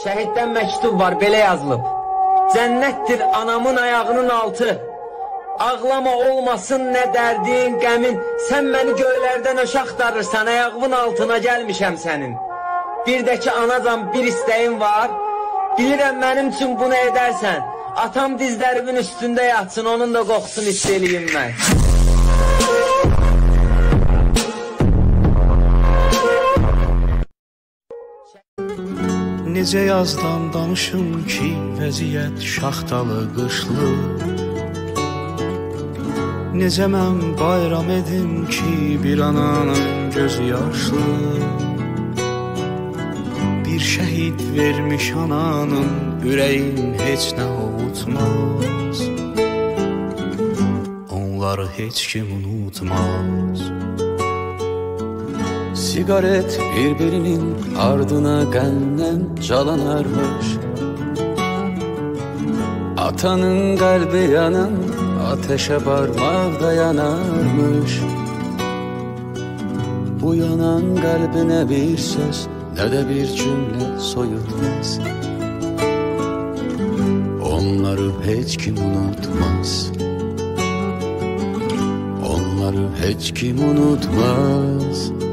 Şəhiddən məktub var, belə yazılıb. Cənnətdir anamın ayağının altı. Ağlama olmasın nə dərdin, qəmin. Sən məni göylərdən öş axtarırsan, ayağımın altına gəlmişəm sənin. Bir də ki, anacan bir istəyin var. Bilirəm mənim üçün bunu edərsən. Atam dizlərimin üstündə yatsın, onun da qoxusunu hiss eləyim mən. Necə yazdan danışım ki, vəziyyət şaxtalı qışlı. Necə mən bayram edim ki, bir ananın gözü yaşlı. Bir şəhid vermiş ananın ürəyin heç nə ovutmaz Onları heç kim unutmaz Sigaret birbirinin ardına qəndən calanarmış Atanın qəlbi yanan ateşe parmak dayanarmış Bu yanan qəlbinə bir söz nə də bir cümlə soyutmaz Onları heç kim unutmaz. Onları heç kim unutmaz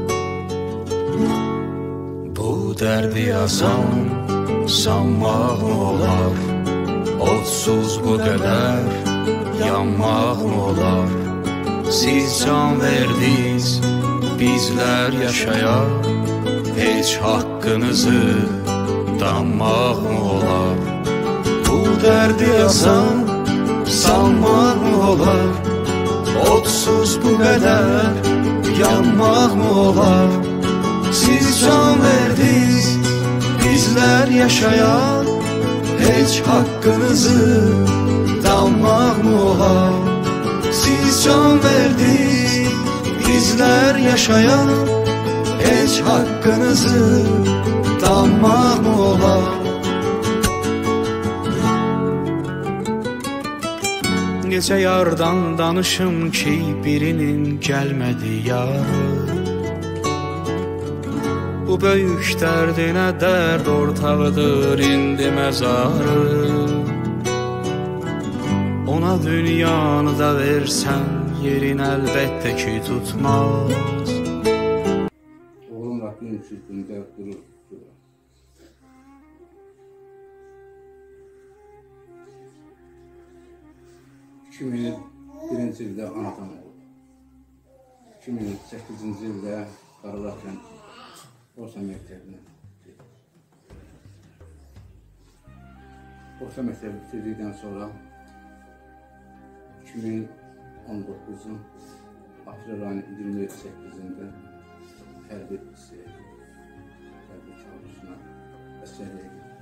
Bu dərdi yazan sanmaq olar. Otsuz bu qədər yanmaq olar. Siz can verdiniz bizlər yaşayaq Heç haqqınızı danmaq olar? Bu dərdi yazan sanmaq olar. Otsuz bu qədər yanmaq olar Siz can verdiniz bizlər yaşayaq Heç haqqınızı danmaq olar Siz can verdiniz bizlər yaşayaq Heç haqqınızı danmaq olar Necə yardan danışım ki, birinin gəlmədi yarı Bu böyük dərdinə dərd ortağıdır indi məzarı Ona dünyanı da versən yerin əlbəttə ki tutmaz Oğlum Rabbim üstündə durur. İki min birinci ildə anadan oldu. 2008-ci ildə Qaralarkən Borsa məktəbinə getdim. Borsa məktəbi bitirdikdən sonra 2019-un aprel ayının 28-də hərbi hissəyə, hərbi çağırışına əsgərliyə getdim.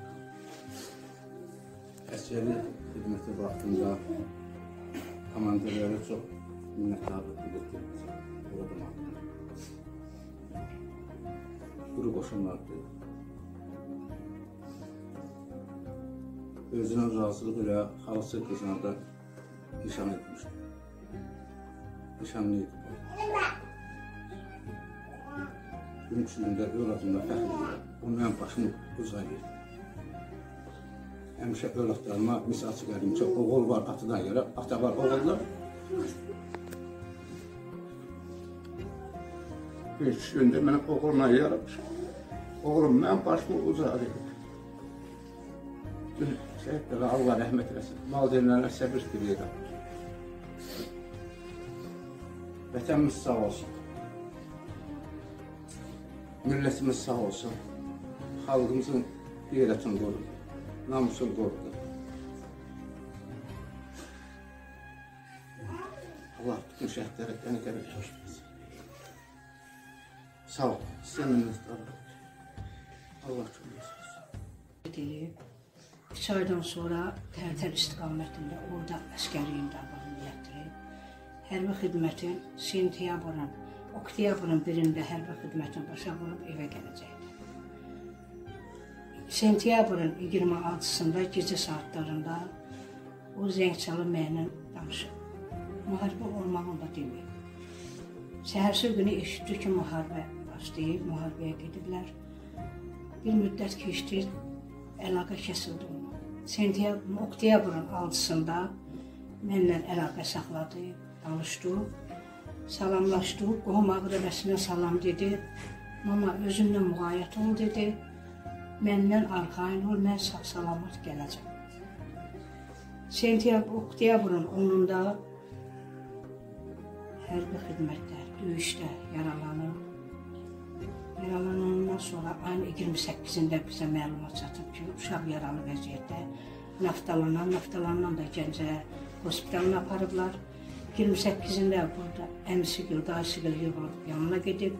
Əsgərlik xidməti vaxtında komandirlərə çox minnətdarlıq bildirdim. Vurdum haqqında. Quru qoşunlardır. Özünün razılığı ilə xalası qızına da nişan etmişdi. Nişanlı idi bu. Gün üçlüyündə övladımda fəxr edirəm. O mənim başımı uzayır. Həmişə övladlarıma misal çıxarım ki, oğul var atadan görə, ata var oğullar. Üç gündür mənə oğulla yaramış. Oğlum mənim başımı uzayır. Şəhidlərə Allah rəhmət eləsin. Valideynlərə səbir diləyirəm. Vətənimiz sağ olsun. Millətimiz sağ olsun. Xalqımızın qeyrətini qorudu. Namusunu qorudu. Allah bütün şəhidlərə qəni qəbul etsin. Sağ ol. Sizə minnətdarım. Allah kömək deyib. Üç aydan sonra Tərtər istiqamətində orada əskəriyin davamını gətirib. Hərbi xidmətin sentyabrın, oktyabrın birində hərbi xidmətin başa vurub evə gələcəkdi. Sentyabrın 26-sında gecə saatlarında o zəng çalıb mənimlə danışıb. Müharibə olmağını da deməyib. Səhərsi günü eşitdi ki, müharibə başlayıb, müharibəyə gediblər. Bir müddət keçdi, əlaqə kəsildi onunla. Sentyabrın, oktyabrın 6-sında mənlə əlaqə saxladı, danışdı, salamlaşdı, qohum əqrəbəsinə salam dedi. Mama özümlə müğayət ol dedi. Məndən arxayın ol, mən sağ-salamat gələcəm. Sentyabr, oktyabrın 10-da hərbi xidmətdə, döyüşdə yaralanıb. Yaralanandan sonra ayın 28-də bizə məlumat çatıb ki, uşaq yaralı vəziyyətdə naftalanan, naftalanan da Gəncə hospitalına aparıblar. 28-də burada əmisi gül, dayısı gül yığılıb yanına gedib.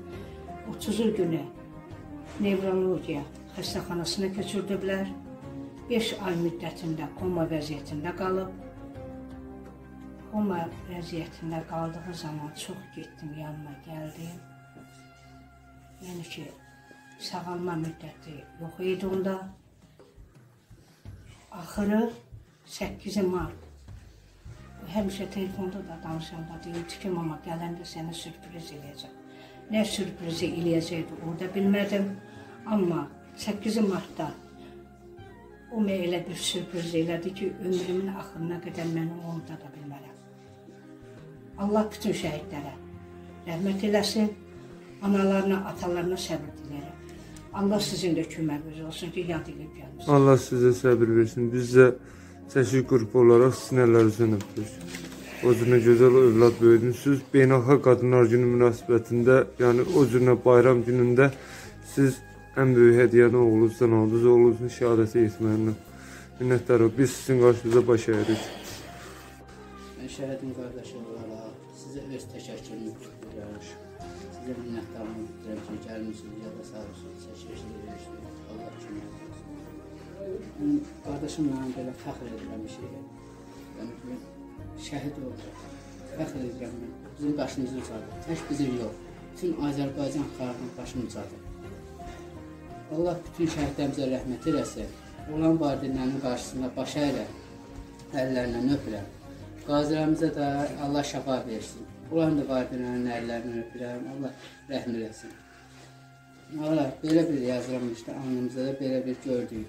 30 günü nevrologiya xəstəxanasına köçürdüblər. 5 ay müddətində koma vəziyyətində qalıb. Koma vəziyyətində qaldığı zaman çox getdim, yanına gəldim. Yəni ki, sağalma müddəti yox idi onda. Axırı 8 mart. Həmişə telefonda da danışanda deyirdi ki, mama gələndə sənə sürpriz eləyəcəm. Nə sürprizi eləyəcəkdi, orada bilmədim. Amma 8 martda o mənə elə bir sürpriz elədi ki, ömrümün axırına qədər mən onu unuda bilmərəm. Allah bütün şəhidlərə rəhmət eləsin. Analarına, atalarına səbr diləyirəm. Allah sizin də köməyiniz olsun ki, yad edib gəlmisiniz. Allah sizə səbir versin. Biz də Çəşik qrupu olaraq sinələrinizi öpürük. O cürə gözəl övlad böyüdünsüz. Beynəlxalq Qadınlar Günü münasibətində, yəni o cürə bayram günündə siz ən böyük hədiyyəni oğlunuzdan aldınız, oğlunuzun şəhadəti etməyindən. Minnətdarıq. Biz sizin qarşınızda baş əyirik. Mən şəhidin qardaşı olaraq sizə öz təşəkkürümü bildirirəm. Sizə minnətdarlıq bildirirəm ki, gəlmisiniz, ya da sağ olsun, çəkilişini verirsiniz. Allah kömək olsun. Qardaşımla belə fəxr edirəm bir şeyə. Yəni ki, şəhid oldu. Fəxr edirəm mən. Bizim başımızı ucadır. Tək bizim yox. Bütün Azərbaycan xalqının başını ucadır. Allah bütün şəhidlərimizə rəhmət eləsin. Olan valideynlərin qarşısında baş əyirəm. Əllərindən öpürəm. Qazilərimizə də Allah şəfa versin. Onların da valideynlərinin əllərindən öpürəm. Allah rəhm eləsin. Allah belə bir yazıram işte alnımızda da belə bir gördük.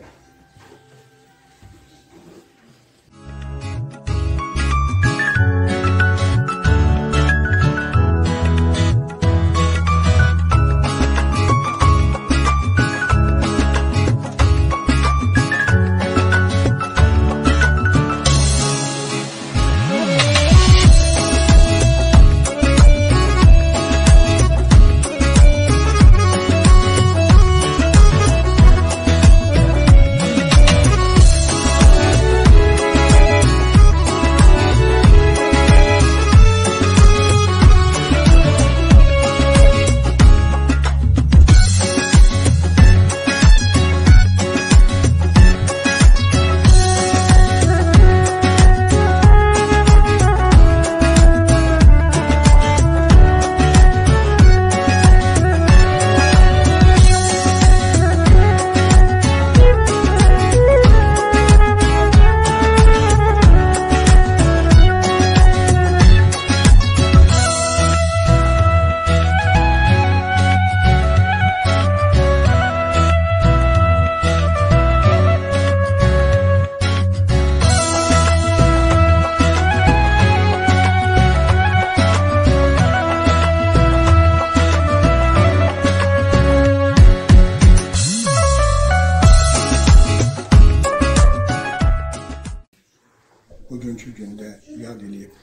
Bugünkü gündə yad eləyib,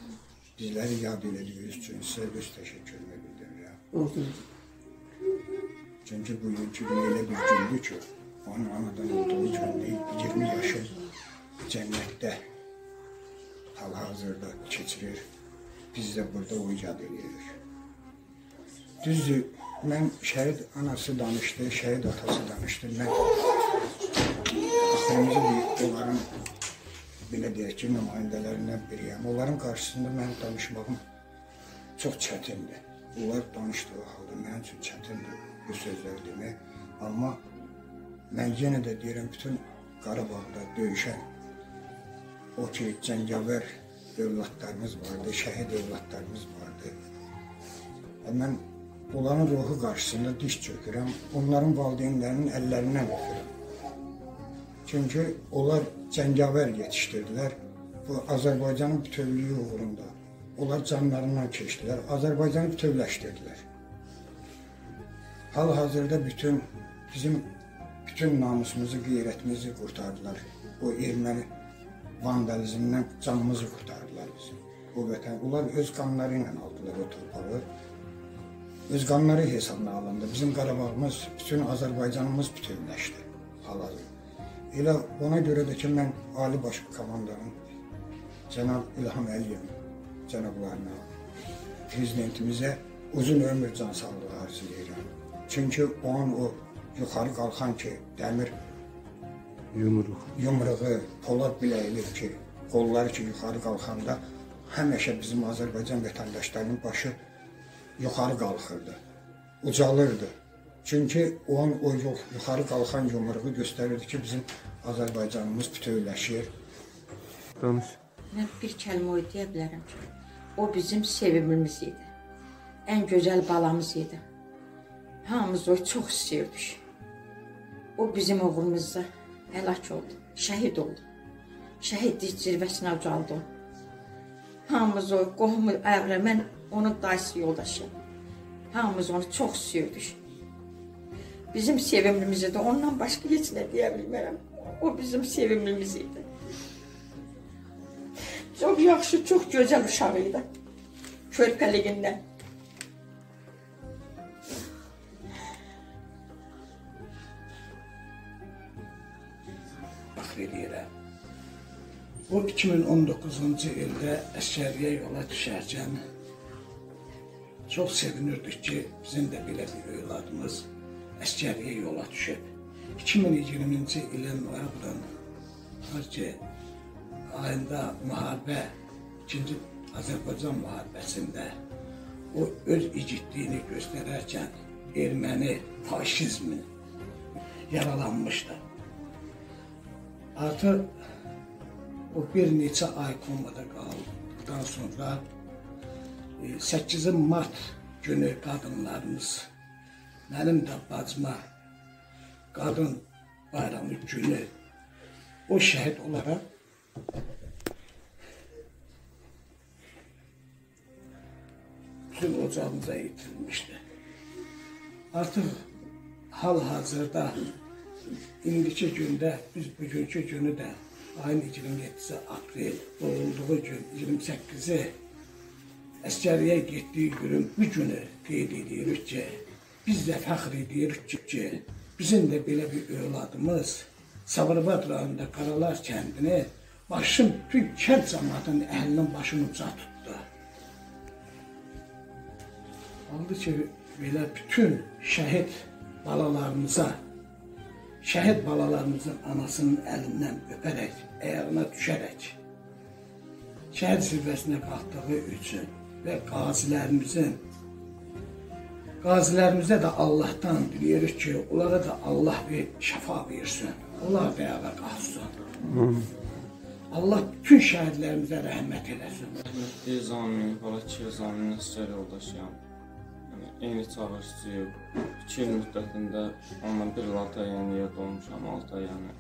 bizləri yad elədiyiniz üçün sizə öz təşəkkürümü bildirirəm. Çünki bugünkü gün elə bir gündür ki, onun anadan olduğu gündür, 20 yaşı cənnətdə hal-hazırda keçirir. Biz də burada o yad eləyirik. Düzdür, mən şəhid anası danışdı, şəhid atası danışdı. Mən axırıncı bir onların belə deyək ki, nümayəndələrindən biriyəm. Onların qarşısında mən danışmağım çox çətindir. Onlar danışdığı halda mənim üçün çətindir bu sözləri demək. Amma mən yenə də deyirəm, bütün Qarabağda döyüşən o ki, cəngavər övladlarımız vardı, şəhid övladlarımız vardı. Mən onların ruhu qarşısında diş çökürəm, onların valideynlərinin əllərindən öpürəm. Ki, Çünki onlar cəngavər yetişdirdilər. Bu Azərbaycanın bütövlüyü uğrunda. Onlar canlarından keçdilər. Azərbaycanı bütövləşdirdilər. Hal-hazırda bütün bizim bütün namusumuzu, qeyrətimizi qurtardılar. O erməni vandalizmdən canımızı qurtardılar bizim. Bu vətən, onlar öz qanları ilə aldılar o torpağı. Öz qanları hesabına alındı. Bizim Qarabağımız, bütün Azərbaycanımız bütövləşdi hal-hazırda. Elə ona görə də ki, mən Ali Baş Komandanın cənab İlham Əliyevin cənablarına, prezidentimizə uzun ömür can sağlığı arzulayıram. Çünki o an o yuxarı qalxan ki, dəmir Yumruq. yumruğu, polad biləkli ki, qolları ki yuxarı qalxanda həmişə bizim Azərbaycan vətəndaşlarının başı yuxarı qalxırdı, ucalırdı. Çünki o an o yox, yuxarı qalxan yumruğu göstərirdi ki, bizim Azərbaycanımız bütövləşir. Danış. Mən bir kəlmə o deyə bilərəm ki, o bizim sevimimiz idi. Ən gözəl balamız idi. Hamımız o çox istəyirdik. O bizim uğrumuzda həlak oldu, şəhid oldu. Şəhidlik zirvəsinə ucaldı. Hamımız o qohumu əvrə, mən onun dayısı yoldaşıyam. Hamımız onu çox istəyirdik. Bizim sevimlimiz idi. Ondan başqa heç nə deyə bilmərəm. O bizim sevimlimiz idi. Çox yaxşı, çox gözəl uşaq idi. Körpəliyindən. fəxr eləyirəm. O 2019-cu ildə əskəriyə yola düşərkən çox sevinirdik ki, bizim də belə bir övladımız əskəriyə yola düşüb. 2020-ci ilin noyabrın ki, ayında müharibə, ikinci Azərbaycan müharibəsində o öz igidliyini göstərərkən erməni faşizmi yaralanmışdı. Artıq o bir neçə ay komada qaldıqdan sonra e, 8 mart günü qadınlarımız mənim də bacıma qadın bayramı günü o şəhid olaraq bütün ocağımıza itirilmişdi. Artıq hal-hazırda indiki gündə biz bugünkü günü də ayın 27-si aprel doğulduğu gün 28-i əskəriyə getdiyi günün bu günü qeyd edirik ki, biz də fəxr edirik ki, ki, bizim də belə bir övladımız Sabirabad rayonunda Qaralar kəndini başın bütün kənd cəmaatının əlinin başını uca tutdu. Oldu ki, belə bütün şəhid balalarımıza şəhid balalarımızın anasının əlindən öpərək, ayağına düşərək, şəhid zirvəsinə qalxdığı üçün və qazilərimizin, qazilərimizə də Allahdan diləyirik ki, onlara da Allah bir şəfa versin, onlar ayağa qalxsın. Allah bütün şəhidlərimizə rəhmət eləsin. Bir zamin, Balakir zaminin əsgər yoldaşıyam. Yəni, eyni çağırışçıyıq. 2 il müddətində onunla bir il 6 ay yəni yerdə olmuşam, 6 ay yəni.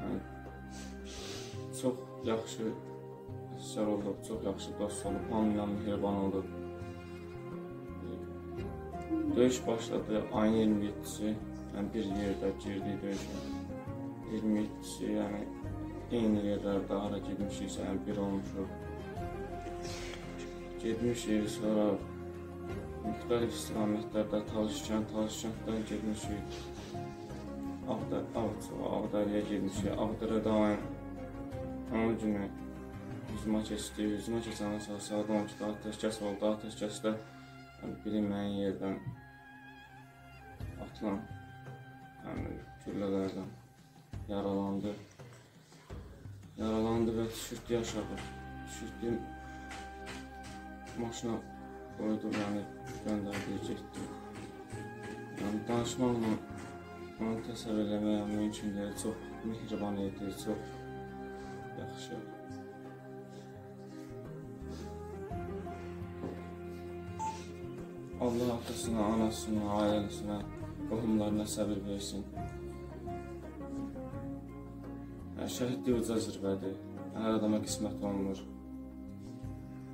Yəni, çox yaxşı əsgər olduq, çox yaxşı dost olub, hamıyla mehriban olduq. Döyüş başladı ayın 27-si, yəni bir yerdə girdik döyüşə. 27-si, yəni eyni yerlərdə hara getmişiksə, yəni bir olmuşuq. Getmişik, sonra müxtəlif istiqamətlərdə Talışkən, Talışkənddən getmişik. Ağdar, Ağdar, Ağdariyə getmişik. Ağdara da ayın 10 günü hücuma keçdik. Hücuma keçəndən sonra saat 12-də atəşkəs oldu. Atəşkəsdə yəni, bilinməyən yerdən atılan yəni, güllələrdən yaralandı. Yaralandı və düşürdü aşağı. Düşürdü maşına qoydu, yəni göndərdi, getdi. Yəni danışmaqla onu təsəvvür eləmək mümkün deyil. Çox mehriban idi, çox yaxşı. Allah atasına, anasına, ailəsinə, qohumlarına səbir versin. Yəni şəhidlik uca zirvədir. Hər adama qismət olmur.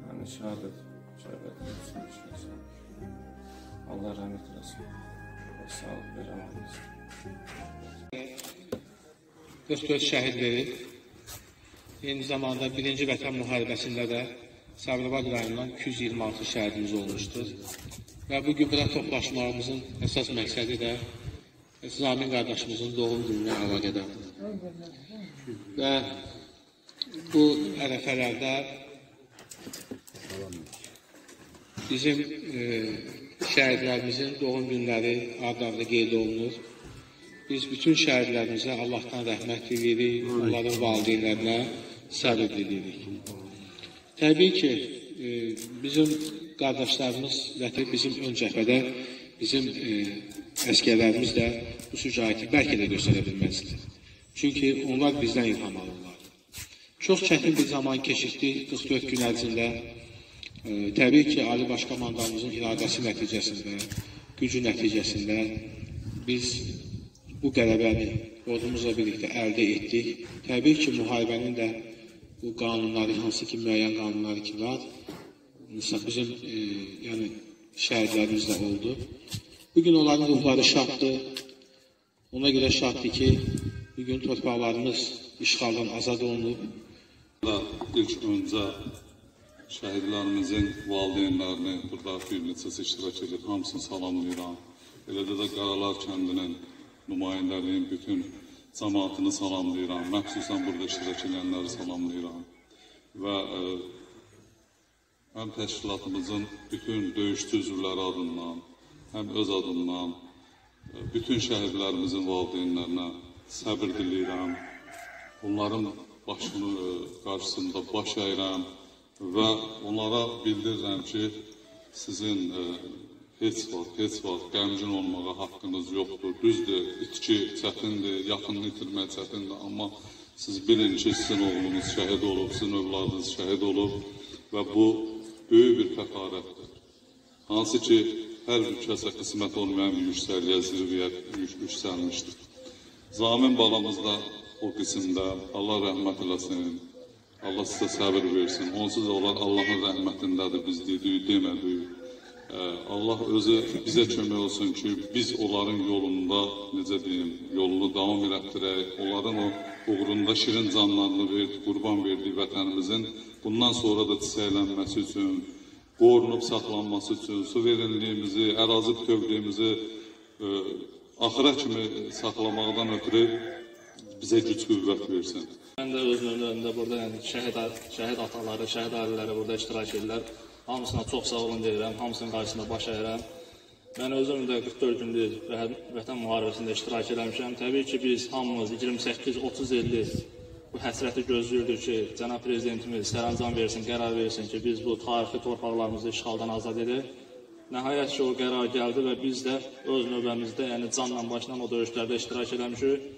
Yəni şəhadət şəhadət üçün işləsin. Allah rəhmət eləsin. Və sağlıq verəməmiz. 44 şəhid verib. Eyni zamanda 1-ci Vətən müharibəsində də Sabirabad rayonundan 226 şəhidimiz olmuşdur. Və bu gün bura toplaşmağımızın əsas məqsədi də Zamin qardaşımızın doğum gününə əlaqədardır. Və bu ərəfələrdə bizim e, şəhidlərimizin doğum günləri adlarında qeyd olunur. Biz bütün şəhidlərimizə Allahdan rəhmət diliyirik, onların valideynlərinə səbir diliyirik. Təbii ki, e, bizim qardaşlarımız və bizim ön cəbhədə bizim e, əskərlərimiz də bu şücaəti bəlkə də göstərə bilməzlər. Çünki onlar bizdən ilham alırlar. Çox çətin bir zaman keçirdi 44 gün ərzində. E, təbii ki, Ali Baş Komandanımızın iradəsi nəticəsində, gücü nəticəsində biz bu qələbəni ordumuzla birlikdə əldə etdik. Təbii ki, müharibənin də bu qanunları, hansı ki, müəyyən qanunları ki var, bizim e, yəni şəhidlərimiz də oldu. Bugün onların ruhları şaddır. Ona görə şaddır ki, bugün torpaqlarımız işğaldan azad olunub. İlk öncə şəhidlərimizin valideynlərini burada bir neçəsi iştirak edir, hamısını salamlayıram. Eləcə də Qaralar kəndinin nümayəndəliyin bütün cəmaatını salamlayıram. Məxsusən burada iştirak edənləri salamlayıram. Və ə, həm təşkilatımızın bütün döyüşçü üzvləri adından, həm öz adımdan ə, bütün şəhidlərimizin valideynlərinə səbir diləyirəm. Onların başını ə, qarşısında baş əyirəm və onlara bildirirəm ki, sizin ə, heç vaxt, heç vaxt qəmgin olmağa haqqınız yoxdur. Düzdür, itki çətindir, yaxınını itirmək çətindir, amma siz bilin ki, sizin oğlunuz şəhid olub, sizin övladınız şəhid olub və bu böyük bir fəxarətdir. Hansı ki, hər bir kəsə qismət olmayan bir yüksəliyə, zirvəyə yüksəlmişdir. Zamin balamız da o qismdə Allah rəhmət eləsin, Allah sizə səbir versin. Onsuz onlar Allahın rəhmətindədir, biz dedik, demədik. Allah özü bizə kömək olsun ki, biz onların yolunda, necə deyim, yolunu davam elətdirək, onların o uğrunda şirin canlarını verdi, qurban verdiyi vətənimizin bundan sonra da çiçəklənməsi üçün, qorunub saxlanması üçün, suverenliyimizi, ərazi bütövlüyümüzü ə, axıra kimi saxlamaqdan ötürü bizə güc qüvvət versin. Mən də öz növlərində burada yəni şəhid şəhid ataları, şəhid ailələri burada iştirak edirlər. Hamısına çox sağ olun deyirəm, hamısının qarşısında baş əyirəm. Mən özüm də 44 gündür Vətən müharibəsində iştirak eləmişəm. Təbii ki, biz hamımız 28-30 illik bu həsrəti gözləyirdik ki, cənab prezidentimiz sərəncam versin, qərar versin ki, biz bu tarixi torpaqlarımızı işğaldan azad edək. Nəhayət ki, o qərar gəldi və biz də öz növbəmizdə, yəni canla başla o döyüşlərdə iştirak eləmişik.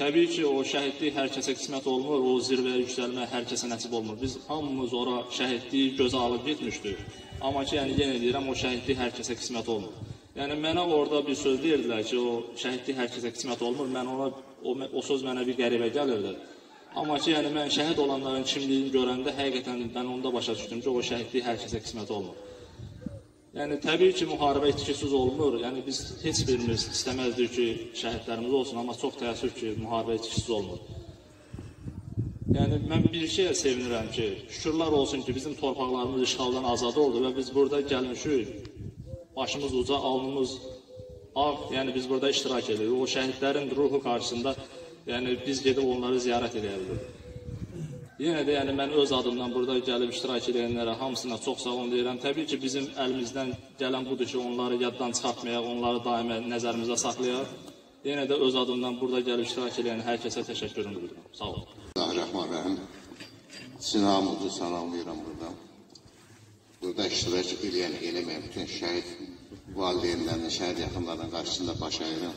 Təbii ki, o şəhidlik hər kəsə qismət olmur, o zirvəyə yüksəlmək hər kəsə nəsib olmur. Biz hamımız ora şəhidliyi gözə alıb getmişdik. Amma ki, yəni yenə deyirəm, o şəhidlik hər kəsə qismət olmur. Yəni mənə orada bir söz deyirdilər ki, o şəhidlik hər kəsə qismət olmur. Mən ona o, o söz mənə bir qəribə gəlirdi. Amma ki, yəni mən şəhid olanların kimliyini görəndə həqiqətən mən onda başa düşdüm ki, o şəhidlik hər kəsə qismət olmur. Yəni təbii ki, müharibə itkisiz olmur. Yəni biz heç birimiz istəməzdik ki, şəhidlərimiz olsun, amma çox təəssüf ki, müharibə itkisiz olmur. Yəni mən bir şeyə sevinirəm ki, şükürlər olsun ki, bizim torpaqlarımız işğaldan azad oldu və biz burada gəlmişik. Başımız uca, alnımız ağ, yəni biz burada iştirak edirik. O şəhidlərin ruhu qarşısında yəni biz gedib onları ziyarət edə bilirik. Yenə də yəni mən öz adımdan burada gəlib iştirak edənlərə hamısına çox sağ olun deyirəm. Təbii ki, bizim əlimizdən gələn budur ki, onları yaddan çıxartmayaq, onları daimə nəzərimizdə saxlayaq. Yenə də öz adımdan burada gəlib iştirak edən hər kəsə təşəkkürümü bildirirəm. Sağ olun. Bismillahirrahmanirrahim. Sizin hamınızı salamlayıram burada. Burada iştirak edən, eləməyən bütün şəhid valideynlərinin, şəhid yaxınlarının qarşısında baş əyirəm.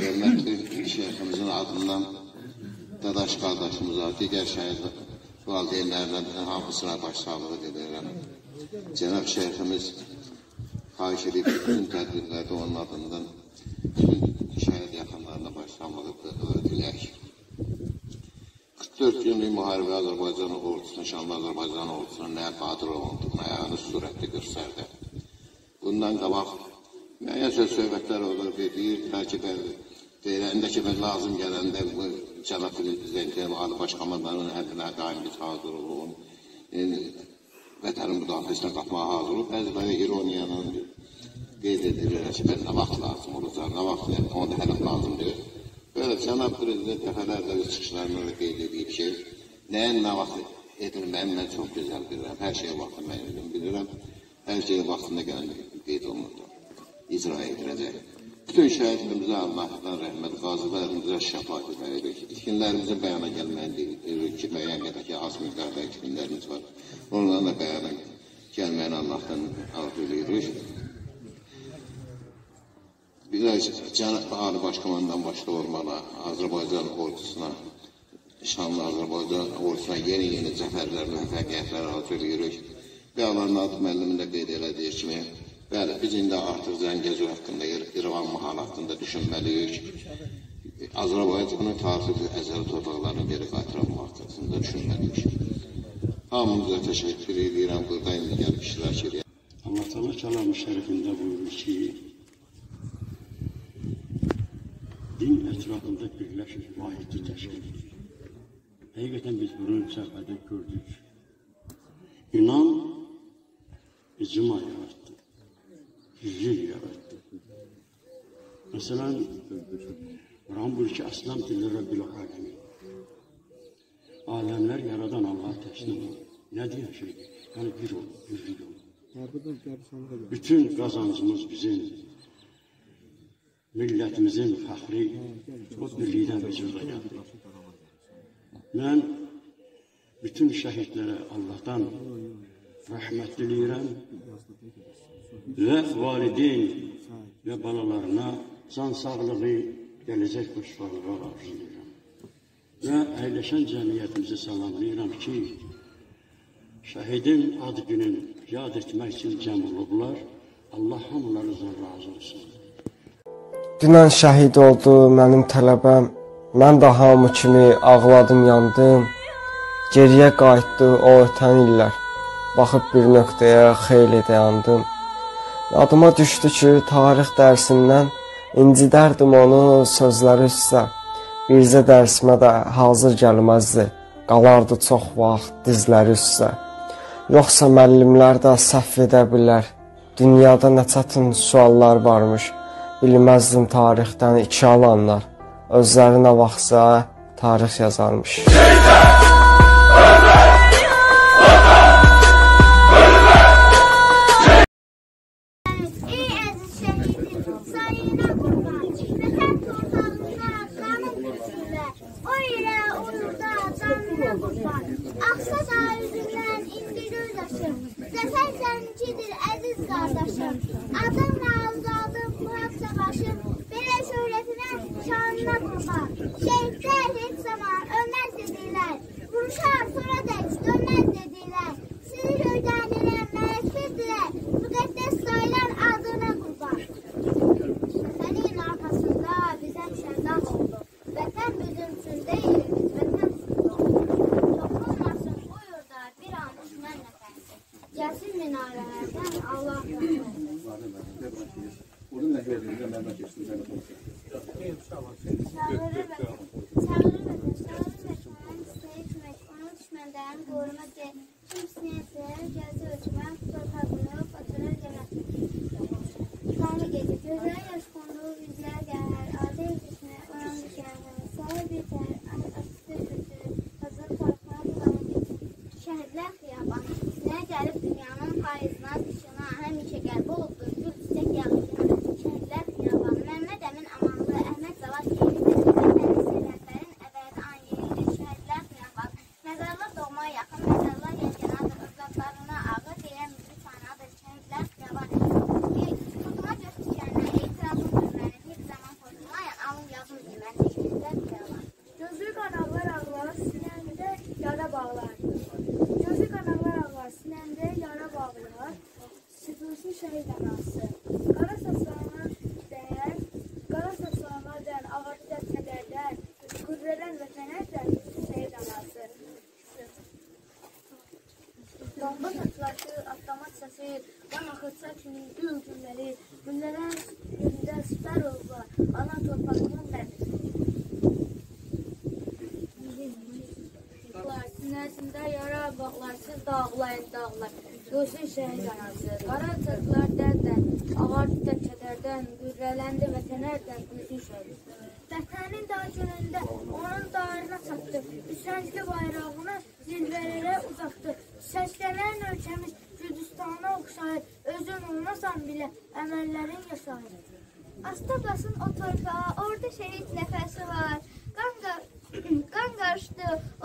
Hörmətli şeyximizin adından Dadaş qardaşımıza, digər şəhid valideynlərindən hamısına başsağlığı diləyirəm. Cənab Şeyximiz xahiş edib bütün tədbirlərdə onun adından bütün şəhid yaxınlarına başsağlığı diləyək. 44 günlük müharibə Azərbaycan ordusuna, şanlı Azərbaycan ordusuna nə qadir olunduğunu surətdə göstərdi. Bundan qabaq müəyyən söz söhbətlər olur ki, deyirdilər ki, deyiləndə ki, mən lazım gələndə bu cənab prezidentin, ali başkomandanın əmrinə daim biz hazır olun. Yəni, vətənin müdafiəsinə qapmağa hazır olub. Bəziləri ironiyanın qeyd edirlər ki, mən nə vaxt lazım olacaq, nə vaxt, onu da hələ lazım deyil. Böyle Cənab Prezident dəfələrlə öz çıxışlarında da qeyd edib ki, nəyin nə vaxt edilməyini mən çox gözəl bilirəm. Hər şeyə vaxtında mən özüm bilirəm. Hər şey vaxtında gələn qeyd olunurdu. İcra ediləcək. Bütün şəhidlərimizə Allahdan rəhmət, qazilərimizə şəfaat edirik. İtkinlərimizin bəyana gəlməyini deyirik ki, müəyyən qədər ki, az miqdarda itkinlərimiz var. Onların da bəyana gəlməyini Allahdan arzu edirik. Cənab Ali Başkomandan başda olmalı Azərbaycan ordusuna, şanlı Azərbaycan ordusuna yeni-yeni zəfərlər, müvəffəqiyyətlər arzu edirik. Alan Nadib müəllimin də qeyd elədiyi kimi, bəli, biz indi artıq Zəngəzur haqqında, İrvan Mahal haqqında düşünməliyik. Azərbaycanın tarixi əzəli torpaqlarını geri qaytarmaq haqqında düşünməliyik. Hamınıza təşəkkür edirəm, burada indi gəlib iştirak edirəm. Allah Teala kəlamı şərifində buyurur ki, din ətrafında birləşir, vahidli təşkil edir. Həqiqətən biz bunu səfərdə gördük. İnan icma yarattı, hüzür yarattı. Məsələn, Quran buyur ki, Əslam dilli Rəbbil aləmin. Aləmlər yaradan Allah təslim olur. Nə deyən şeydir? Yəni bir ol, birlik ol. Bütün qazancımız bizim millətimizin fəxri o birlikdən vücuda gəldi. Mən bütün şəhidlərə Allahdan rəhmət diləyirəm və valideyn və balalarına can sağlığı, gələcək xoşbalığa arzulayıram. Və əyləşən cəmiyyətimizi salamlayıram ki, şəhidin ad günün yad etmək üçün cəm olublar. Allah hamılarınızdan razı olsun. Dünən şəhid oldu mənim tələbəm. Mən də hamı kimi ağladım, yandım. Geriyə qayıtdı o ötən illər. Baxıb bir nöqtəyə xeyli dayandım. Yadıma düşdü ki, tarix dərsindən incidərdim onu sözləri üstə. Birzə dərsimə də hazır gəlməzdi. Qalardı çox vaxt dizləri üstə. Yoxsa müəllimlər də səhv edə bilər. Dünyada nə çətin suallar varmış bilməzdim tarixdən iki alanlar. Özlərinə vaxtsa tarix yazarmış. Şeytan! Sorry, no.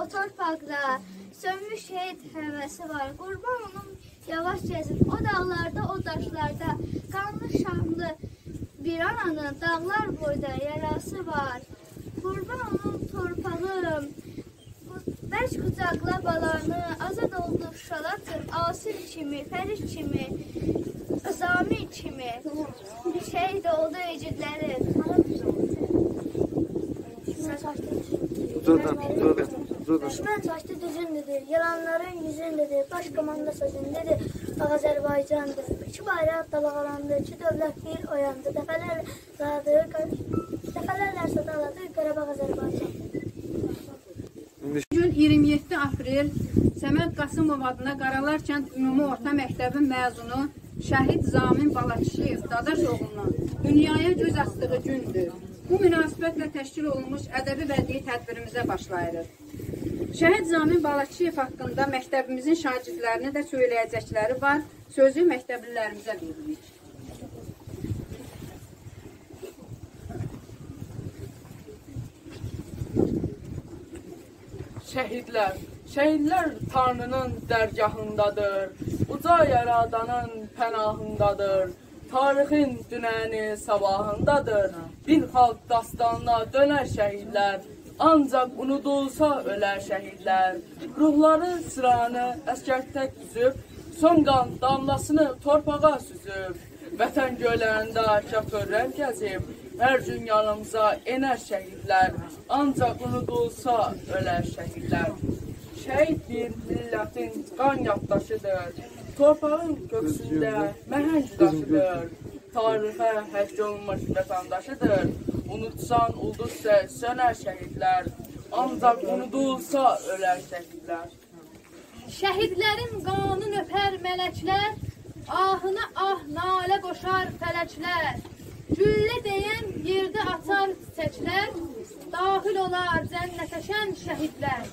Torpakta, sönmüş şehit hevesi var. Kurban onun yavaş gezin o dağlarda, o taşlarda. Kanlı şanlı bir ananın dağlar boyda yarası var. Kurban onun torpağım, Bərk qucaqla balanı, azad oldu şalatın, asir kimi, fərid kimi, zami kimi, şəhid oldu ecidlərin. Düşmən saçdı düzündədir, yalanların yüzündədir, baş komanda sözündədir, Azərbaycandır. İki bayraq dalğalandı, iki dövlət bir oyandı, dəfələrlə dəfələrlə sadaladı Qarabağ Azərbaycan. Gün 27 aprel Səməd Qasımov adına Qaralar kənd Ümumi Orta Məktəbin məzunu Şəhid Zamin Balakişiyev Dadaşoğlunun dünyaya göz açdığı gündür. Bu münasibətlə təşkil olunmuş ədəbi bədii tədbirimizə başlayırıq. Şəhid Zamin Balakişiyev haqqında məktəbimizin şagirdlərini də söyləyəcəkləri var. Sözü məktəblilərimizə veririk. Şəhidlər, şəhidlər Tanrının dərgahındadır, uca yaradanın pənahındadır, tarixin dünəni sabahındadır, bir xalq dastanına dönər şəhidlər, ancaq unudulsa ölər şəhidlər, ruhları sıranı əskər tək düzüb, son qan damlasını torpağa süzüb, vətən göylərində şəfqörlər gəzib, hər gün yanımıza enər şəhidlər, ancaq unudulsa ölər şəhidlər. Şəhid bir millətin qan yaddaşıdır, torpağın köksündə məhəng daşıdır, tarixə həkk olunmuş vətəndaşıdır, unutsan ulduzsa sönər şəhidlər, ancaq unudulsa ölər şəhidlər. Şəhidlərin qanın öpər mələklər, ahına ah nalə qoşar fələklər. Güllə deyən yerdə atar çiçəklər, daxil olar cənnətəşən şəhidlər.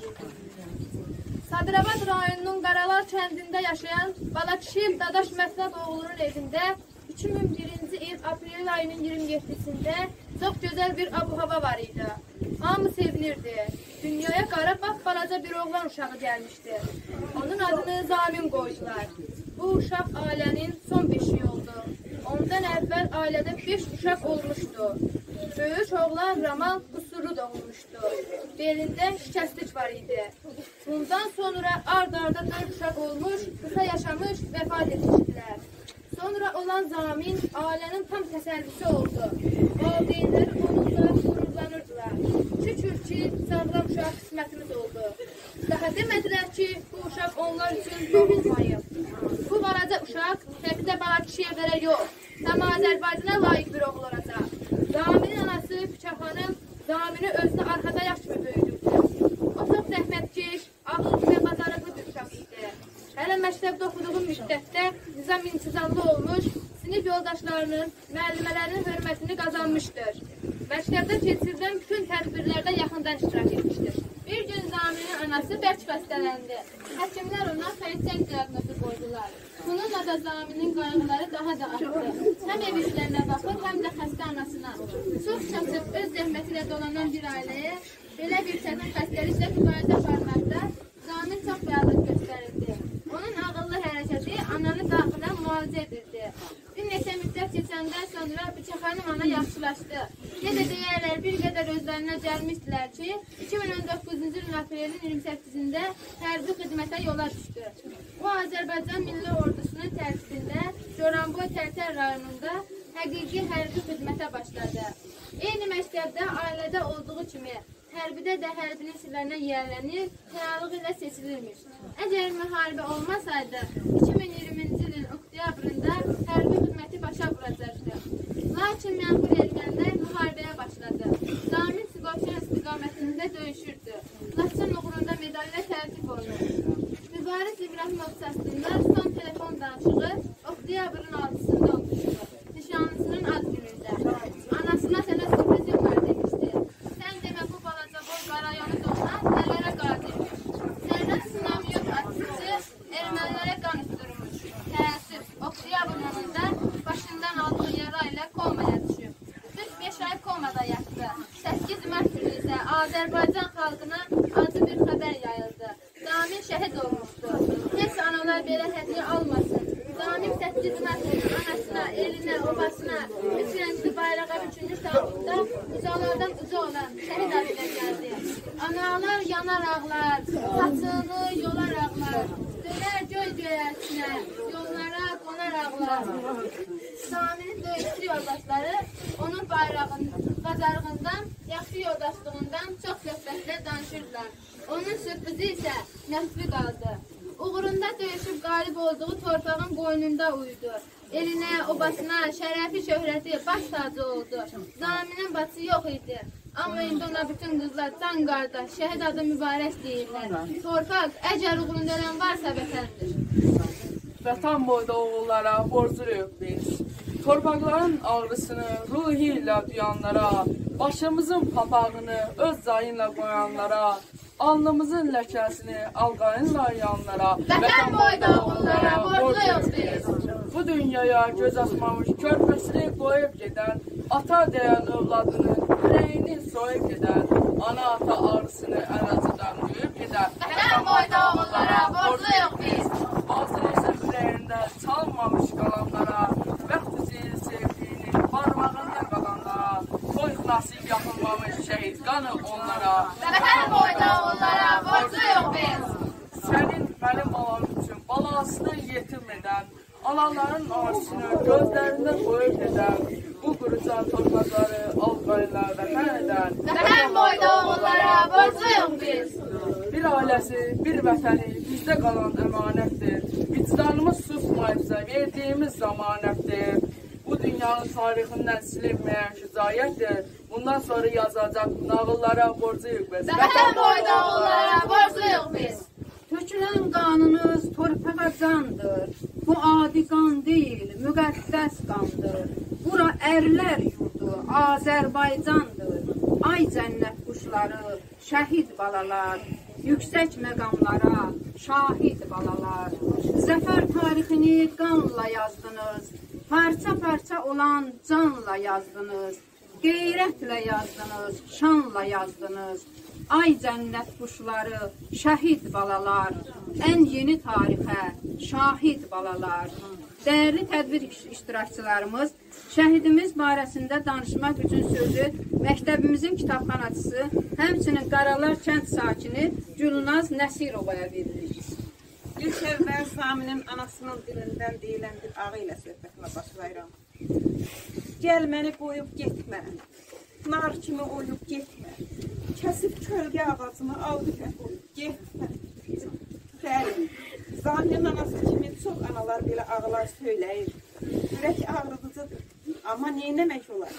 Sabirabad rayonunun Qaralar kəndində yaşayan Balakişiyev Dadaş Məsləb oğlunun evində 2001-ci il aprel ayının 27-sində çox gözəl bir abu-hava var idi. Hamı sevinirdi. Dünyaya qara bax balaca bir oğlan uşağı gəlmişdi. Onun adını Zamin qoydular. Bu uşaq ailənin son beşiyi oldu. Ondan əvvəl ailədə 5 uşaq olmuşdu. Böyük oğlan Ramal qüsurlu doğulmuşdu. Belində şikəstlik var idi. Bundan sonra ard-arda 4 uşaq olmuş, qısa yaşamış, vəfat etmişdilər. Sonra olan Zamin ailənin tam təsəllisi oldu. Valideynləri onunla qürurlanırdılar. Şükür ki, sağlam uşaq qismətimiz oldu. Daha demədilər ki, bu uşaq onlar üçün doğulmayıb. Bu balaca uşaq təkdə bala kişiyə verə yox, tam Azərbaycana layiq bir oğul olacaq. Zaminin anası Küçə xanım Zamini özünü arxada kimi böyüdürdü. O çox zəhmətkeş, ağıllı və bacarıqlı bir. Hələ məktəbdə oxuduğum müddətdə nizam intizamlı olmuş, sinif yoldaşlarının, müəllimələrinin hörmətini qazanmışdır. Məktəbdə keçirilən bütün tədbirlərdə yaxından iştirak etmişdir. Bir gün Zaminin anası bərk xəstələndi. Həkimlər ona xəritçək diaqnozu qoydular. Bununla da Zaminin qayğıları daha da artdı. Həm ev işlərinə baxır, həm də xəstə anasına. Çox çatıb öz zəhməti ilə dolanan bir ailəyə belə bir çətin xəstəliklə mübarizə aparmaqda Zamin çox fəallıq göstərirdi. Onun ağıllı hərəkəti ananı daxilən müalicə edirdi. Bir neçə müddət keçəndən sonra Bıçə xanım ana yaxşılaşdı. Necə deyərlər, bir qədər özlərinə gəlmişdilər ki, 2019-cu ilin aprelin 28-də hərbi xidmətə yola düşdü. O, Azərbaycan Milli Ordusunun tərkibində Goranboy Tərtər rayonunda həqiqi hərbi xidmətə başladı. Eyni məktəbdə ailədə olduğu kimi hərbidə də hərbinin sirlərinə yiyələnir, fəallıq ilə seçilirmiş. Əgər müharibə olmasaydı, 2020-ci ilin oktyabrında hərbi xidməti başa vuracaqdı. Lakin məğlub edilənlər müharibəyə başladı. Zamin Siqoçyan istiqamətində döyüşürdü. Laçın uğrunda medallə tərtib olunur. Mübariz İbrahimov səslində son telefon danışığı oktyabrın 6-sında olmuşdu. Nişanlısının ad günündə. Anasına sənə sürprizim var demişdi. Sən demə bu balaca boy qarayonu doğma nələrə qadirmiş. Səndən sınav yox atıcı, ermənilərə qan üstürmüş. Təəssüf, oktyabrın 10-da başından aldığı yara ilə komaya düşüb. Düz 5 ay komada yatdı. 8 mart günü isə Azərbaycan xalqına acı bir xəbər yayıldı. Zamin şəhid olmuşdu. Heç analar belə hədiyyə almasın. Zamin 8 mart günü anasına, elinə, obasına, üç rəngli bayrağa üçüncü tabutda ucalardan uca olan şəhid adına gəldi. Analar yanar ağlar, saçını yolar ağlar. Döner göy göyərsinə, yollara qonar ağlar. Saminin döyüşçü yoldaşları onun bayrağının bacarığından, yaxşı yoldaşlığından çox söhbətlə danışırdılar. Onun sürprizi isə nəsbi qaldı. Uğrunda döyüşüb qalib olduğu torpağın qoynunda uyudu. Elinə, obasına, şərəfi, şöhrəti baş tacı oldu. Zaminin bacısı yox idi. Amma indi ona bütün qızlar can qardaş, şəhid adı mübarək deyirlər. Torpaq, əgər uğrunda ölən varsa vətəndir. Vətən boyda oğullara borcluyuq biz. Torpaqların ağrısını ruhi ilə duyanlara, başımızın papağını öz zayınla qoyanlara, alnımızın ləkəsini alqayınla yanlara, Vətən boyda borcluyuq biz. Bu dünyaya göz açmamış körpəsini qoyub gedən, ata deyən övladını ürəyini soyub gedən, ana ata ağrısını ən acıdan duyub gedən. Vətən boyda oğullara borcluyuq biz. Bazısı ürəyində çalmamış qalanlara, bəxtisi nasib yapılmamış şəhid qanı onlara. Vətən boyda oğullara borcluyuq biz. Sənin mənim balam üçün balasını yetim edən, anaların arzusunu gözlərində qoyub edən, bu qurucan torpaqları alqayla vətən edən. Vətən boyda oğullara borcluyuq biz. Bir ailəsi, bir vətəni bizdə qalan əmanətdir. Vicdanımız susmayıbsa verdiyimiz zamanətdir. Bu dünyanın tarixindən silinməyən şücaətdir. Bundan sonra yazacaq nağıllara borcuyuq biz. Vətən boyda oğullara borcluyuq biz. Tökülən qanınız torpağa candır. Bu adi qan deyil, müqəddəs qandır. Bura ərlər yurdu, Azərbaycandır. Ay cənnət quşları, şəhid balalar, yüksək məqamlara, şahid balalar. Zəfər tarixini qanla yazdınız. Parça-parça olan canla yazdınız. Qeyrətlə yazdınız, şanla yazdınız. Ay cənnət quşları, şəhid balalar, ən yeni tarixə şahid balalar. Dəyərli tədbir iş- iştirakçılarımız, şəhidimiz barəsində danışmaq üçün sözü məktəbimizin kitabxanaçısı, həmçinin Qaralar kənd sakini Gülnaz Nəsirovaya veririk. İlk əvvəl Saminin anasının dilindən deyilən bir ağı ilə söhbətimə başlayıram. Gəl məni qoyub getmə, nar kimi oyub getmə, kəsib kölgə ağacını aldı gətirib getmə. Bəli, Zahir'in anası kimi çox analar belə ağlar söyləyir. Ürək ağrıdıcıdır, amma neynəmək olar?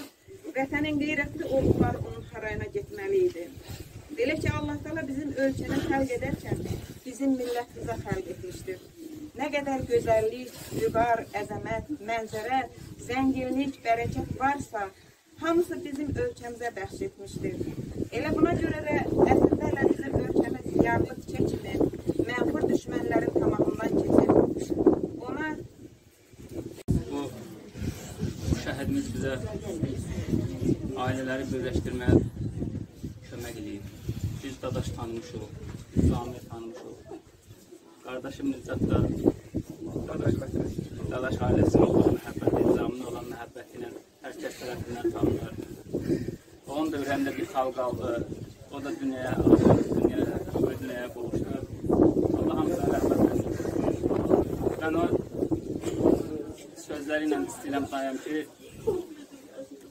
Vətənin qeyrətli oğulları onun harayına getməli idi. Belə ki, Allah Taala bizim ölkəni xəlq edərkən bizim millətimizə xəlq etmişdir. Nə qədər gözəllik, vüqar, əzəmət, mənzərə, zənginlik, bərəkət varsa, hamısı bizim ölkəmizə bəxş etmişdir. Elə buna görə də əsrlərlə bizim ölkəmiz yarlıq çəkmir, mənfur düşmənlərin tamamından keçir. Ona Bu şəhidimiz bizə ailələri birləşdirməyə kömək eləyib. Biz dadaş tanımışıq, Zamir tanımışıq. Qardaşım Nicat da dadaş, dadaş ailəsinə olan məhəbbəti, Zaminə olan məhəbbəti ilə hər kəs tərəfindən tanınır. Onun da ürəyində bir xalq qaldı. O da dünyaya dünyaya, bu dünyaya qovuşdu. Allah hamısına rəhmət etsin. Mən o sözləri ilə istəyirəm dayam ki,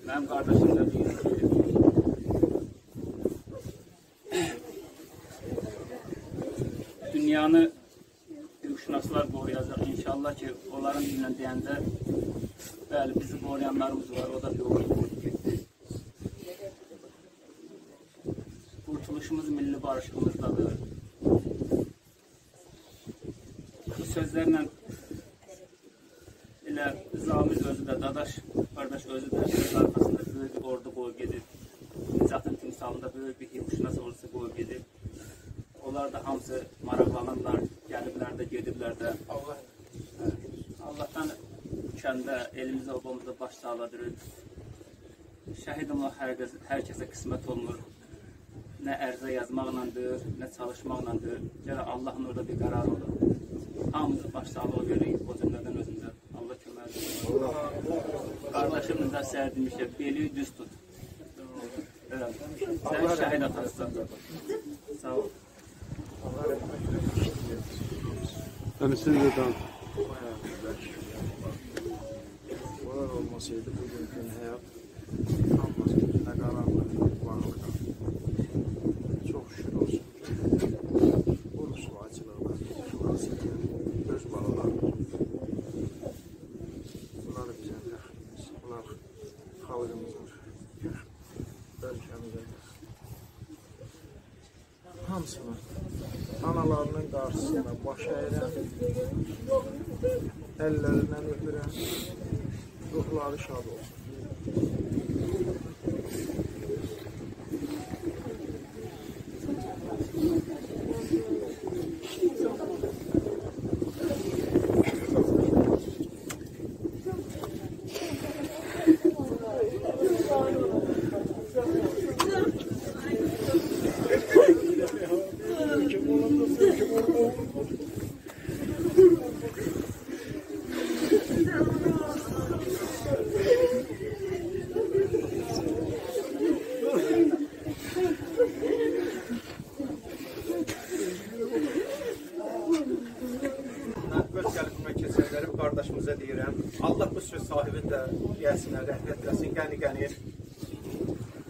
mənim qardaşım da ki, dünyanı ki, onların dilinə deyəndə bəli, bizi qoruyanlarımız var, o da. Qurtuluşumuz obamızda baş sağladırır. Şəhid olmaq hər, hər kəsə qismət olmur. Nə ərzə yazmaqlandır, nə çalışmaqlandır. Gələ Allahın orada bir qərarı olur. Hamımızı baş sağlığı görürük, o cümlədən özümüzə. Allah kömək olsun. Qardaşımın da səhər demişə, beli düz tut. Sən şəhid atasısan. Sağ ol. Siz də danışın. Onlar olmasaydı bugünkü həyat olmaz. Nə qaranlıq, bağlı Çox şükür olsun. Bu rüsvaçılıqlar, xilasətlər, öz balalarımız. Bunlar bizə fəxrimiz, bunlar xalqımızın fəxri, ölkəmizin fəxri. Hamısını analarının qarşısında baş əyirəm, əllərindən öpürəm, ruhları şad olsun. Öz qəlbimə keçənləri qardaşımıza deyirəm. Allah bu söz sahibini də deyəsinə rəhmət eləsin, qəni qəni.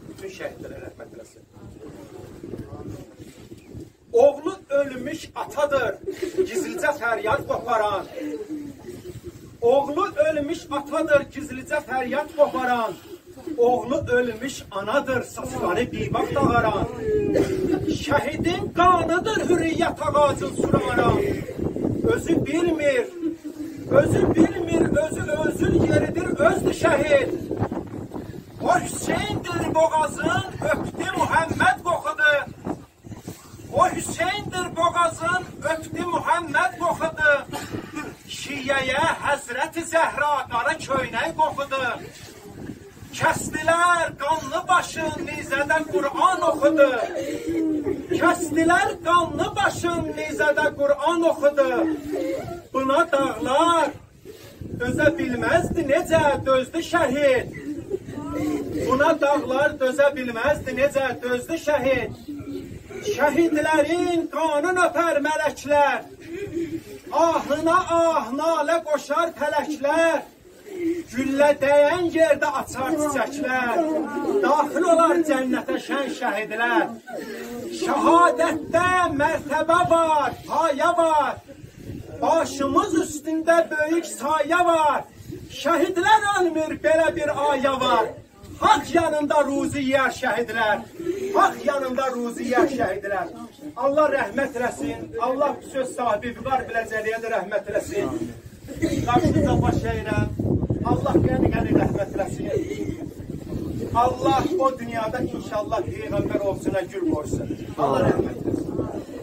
Bütün şəhidlərə rəhmət eləsin. Oğlu ölmüş atadır, gizlicə fəryad qoparan. Oğlu ölmüş atadır, gizlicə fəryad qoparan. Oğlu ölmüş anadır, saçları bibak dağaran. Şəhidin qanıdır hürriyyət ağacın suraran. Özü bilmir, özü bilmir, özü özün yeridir, özdür şəhid. O Hüseyndir boğazın, öptü Muhammed qoxudu. O Hüseyndir boğazın, öptü Muhammed qoxudu. Şiyyəyə Həzrəti Zəhra qara köynək qoxudu. Kəstilər qanlı başın, nizədə Qur'an oxudu. Kəstilər qanlı başın, nizədə Qur'an oxudu. Buna dağlar dözə bilməzdi necə dözdü şəhid. Buna dağlar dözə bilməzdi necə dözdü şəhid. Şəhidlərin qanın öpər mələklər. Ahına ah nalə qoşar pələklər. Güllə dəyən yerdə açar çiçəklər. Daxil olar cənnətə şən şəhidlər. Şəhadətdə mərtəbə var, payə var. Başımız üstündə böyük sayə var. Şəhidlər ölmür, belə bir ayə var. Haq yanında ruzi yiyər şəhidlər. Haq yanında ruzi yiyər şəhidlər. Allah rəhmət eləsin. Allah söz sahibi Vüqar Biləcəliyə də rəhmət eləsin. Qarşınıza baş əyirəm. Allah qəni qəni rəhmət eləsin. Allah o dünyada inşallah Peyğəmbər olsuna gül qoysun. Allah rəhmət eləsin.